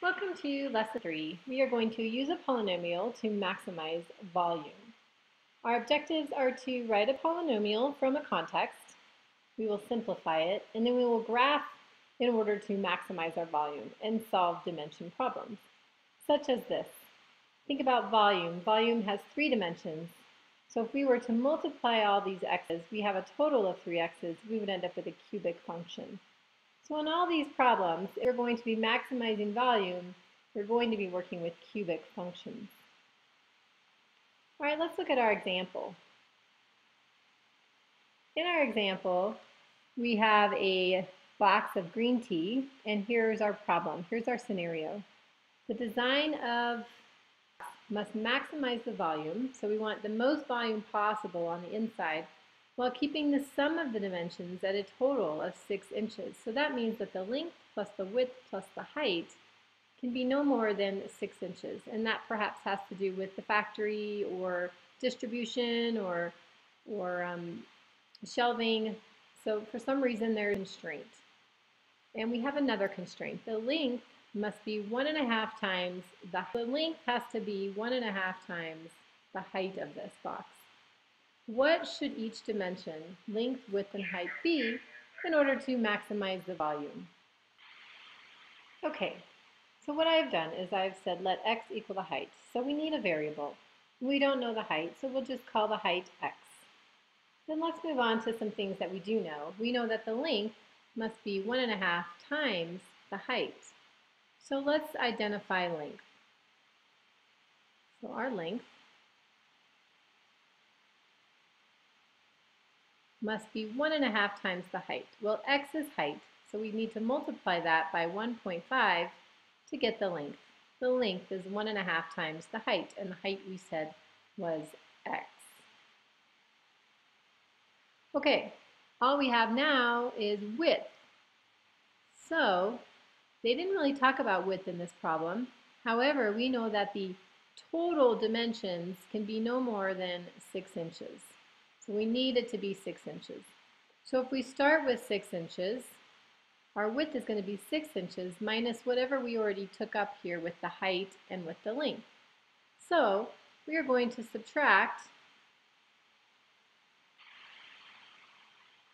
Welcome to Lesson 3. We are going to use a polynomial to maximize volume. Our objectives are to write a polynomial from a context, we will simplify it, and then we will graph in order to maximize our volume and solve dimension problems, such as this. Think about volume. Volume has three dimensions. So if we were to multiply all these x's, we have a total of three x's, we would end up with a cubic function. So in all these problems, if we're going to be maximizing volume, we're going to be working with cubic functions. All right, let's look at our example. In our example, we have a box of green tea, and here's our problem. Here's our scenario. The design of must maximize the volume, so we want the most volume possible on the inside while keeping the sum of the dimensions at a total of 6 inches. So that means that the length plus the width plus the height can be no more than 6 inches. And that perhaps has to do with the factory or distribution or, or um, shelving. So for some reason there's a constraint. And we have another constraint. The length must be one and a half times, the, the length has to be one and a half times the height of this box. What should each dimension, length, width, and height be in order to maximize the volume? Okay, so what I've done is I've said let x equal the height. So we need a variable. We don't know the height, so we'll just call the height x. Then let's move on to some things that we do know. We know that the length must be one and a half times the height. So let's identify length. So our length must be one and a half times the height. Well, x is height, so we need to multiply that by 1.5 to get the length. The length is one and a half times the height, and the height we said was x. Okay, all we have now is width. So they didn't really talk about width in this problem. However, we know that the total dimensions can be no more than 6 inches. So we need it to be 6 inches. So if we start with 6 inches, our width is going to be 6 inches minus whatever we already took up here with the height and with the length. So we are going to subtract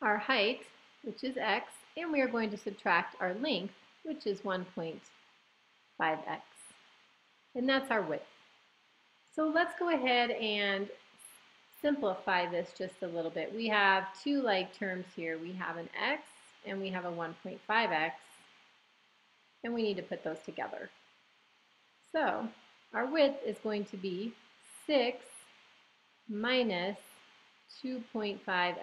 our height, which is x, and we are going to subtract our length, which is 1.5x. And that's our width. So let's go ahead and simplify this just a little bit. We have two like terms here. We have an x and we have a 1.5x, and we need to put those together. So our width is going to be 6 minus 2.5x.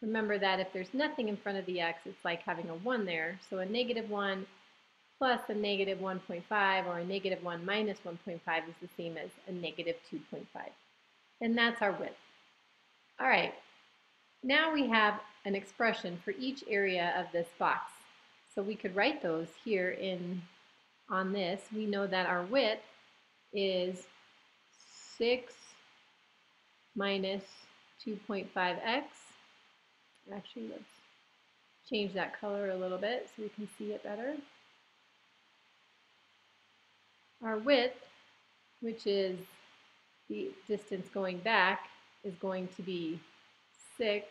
Remember that if there's nothing in front of the x, it's like having a 1 there. So a negative 1 plus a negative 1.5 or a negative 1 minus 1.5 is the same as a negative 2.5 and that's our width. All right, now we have an expression for each area of this box. So we could write those here in on this. We know that our width is 6 minus 2.5x. Actually, let's change that color a little bit so we can see it better. Our width, which is the distance going back is going to be 6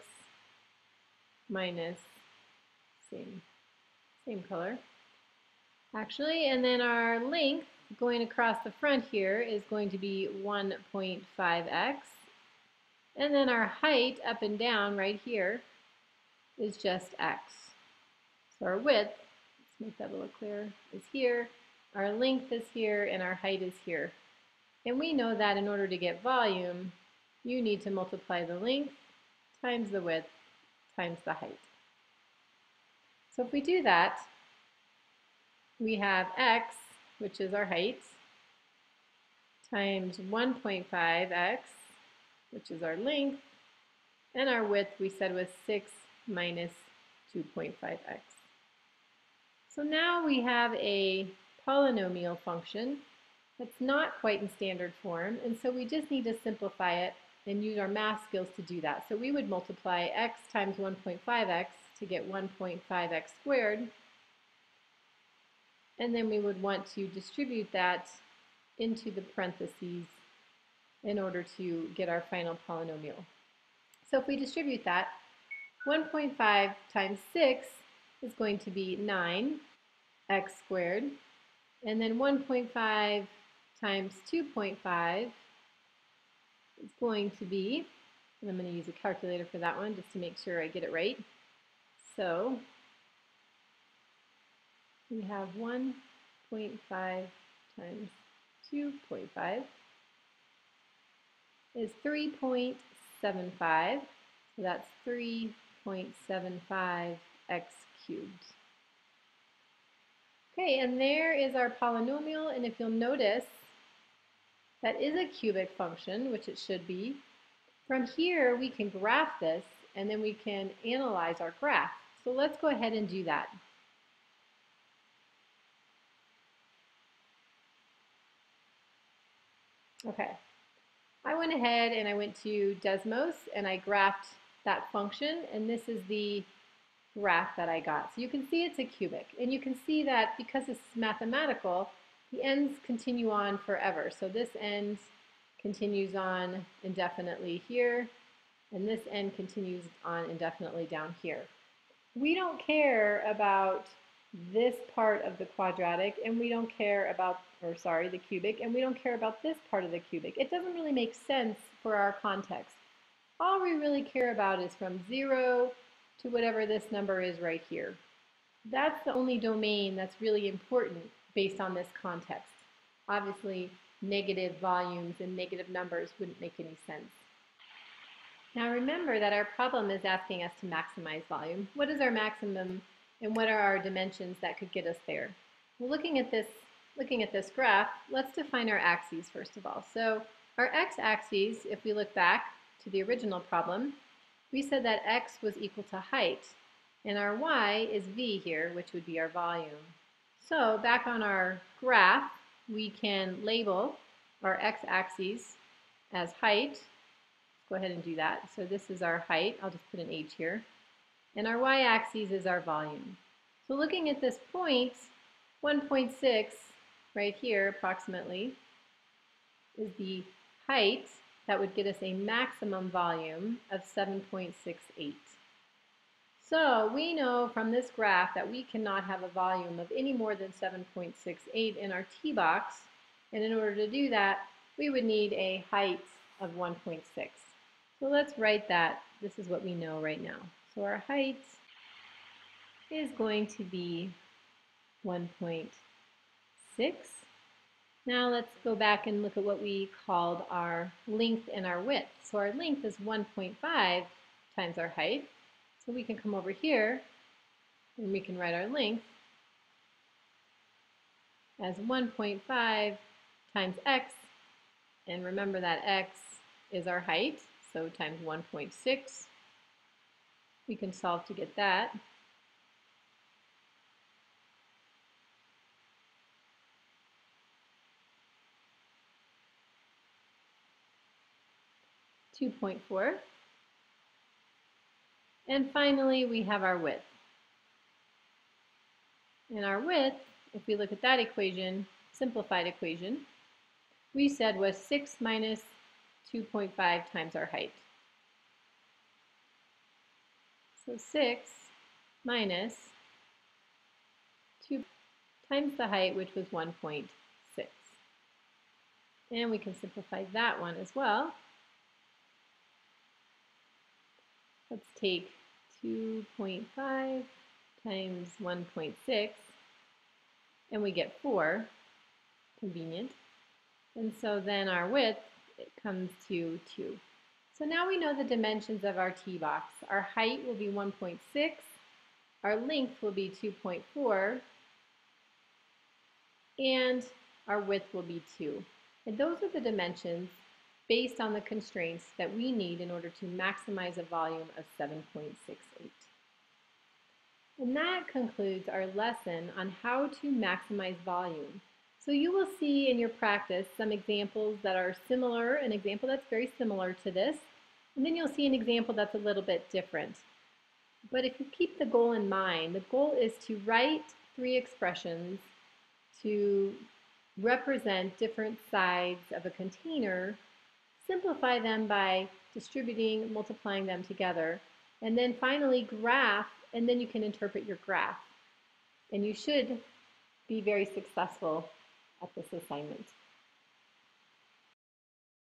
minus same, same color actually and then our length going across the front here is going to be 1.5x and then our height up and down right here is just x. So our width, let's make that a little clearer, is here, our length is here, and our height is here. And we know that in order to get volume, you need to multiply the length times the width times the height. So if we do that, we have x, which is our height, times 1.5x, which is our length, and our width we said was 6 minus 2.5x. So now we have a polynomial function that's not quite in standard form, and so we just need to simplify it and use our math skills to do that. So we would multiply x times 1.5x to get 1.5x squared. and then we would want to distribute that into the parentheses in order to get our final polynomial. So if we distribute that, 1.5 times 6 is going to be 9 x squared, and then 1.5 times 2.5 is going to be, and I'm going to use a calculator for that one just to make sure I get it right. So we have 1.5 times 2.5 is 3.75. So that's 3.75 x cubed. Okay, and there is our polynomial, and if you'll notice, that is a cubic function, which it should be. From here, we can graph this, and then we can analyze our graph. So let's go ahead and do that. Okay, I went ahead and I went to Desmos and I graphed that function, and this is the graph that I got. So you can see it's a cubic, and you can see that because it's mathematical, the ends continue on forever. So this end continues on indefinitely here, and this end continues on indefinitely down here. We don't care about this part of the quadratic, and we don't care about, or sorry, the cubic, and we don't care about this part of the cubic. It doesn't really make sense for our context. All we really care about is from 0 to whatever this number is right here. That's the only domain that's really important based on this context. Obviously, negative volumes and negative numbers wouldn't make any sense. Now remember that our problem is asking us to maximize volume. What is our maximum and what are our dimensions that could get us there? Well, looking at this, looking at this graph, let's define our axes first of all. So our x-axis, if we look back to the original problem, we said that x was equal to height, and our y is v here, which would be our volume. So back on our graph, we can label our x-axis as height. Let's go ahead and do that. So this is our height. I'll just put an h here. And our y-axis is our volume. So looking at this point, 1.6 right here approximately is the height that would get us a maximum volume of 7.68. So we know from this graph that we cannot have a volume of any more than 7.68 in our tea box. And in order to do that, we would need a height of 1.6. So let's write that. This is what we know right now. So our height is going to be 1.6. Now let's go back and look at what we called our length and our width. So our length is 1.5 times our height. So we can come over here and we can write our length as 1.5 times x. And remember that x is our height, so times 1.6. We can solve to get that. 2.4. And finally, we have our width. And our width, if we look at that equation, simplified equation, we said was 6 minus 2.5 times our height. So 6 minus 2 times the height, which was 1.6. And we can simplify that one as well. Let's take 2.5 times 1.6, and we get 4. Convenient. And so then our width it comes to 2. So now we know the dimensions of our tea box. Our height will be 1.6, our length will be 2.4, and our width will be 2. And those are the dimensions based on the constraints that we need in order to maximize a volume of 7.68. And that concludes our lesson on how to maximize volume. So you will see in your practice some examples that are similar, an example that's very similar to this, and then you'll see an example that's a little bit different. But if you keep the goal in mind, the goal is to write three expressions to represent different sides of a container, simplify them by distributing, multiplying them together, and then finally graph, and then you can interpret your graph. And you should be very successful at this assignment.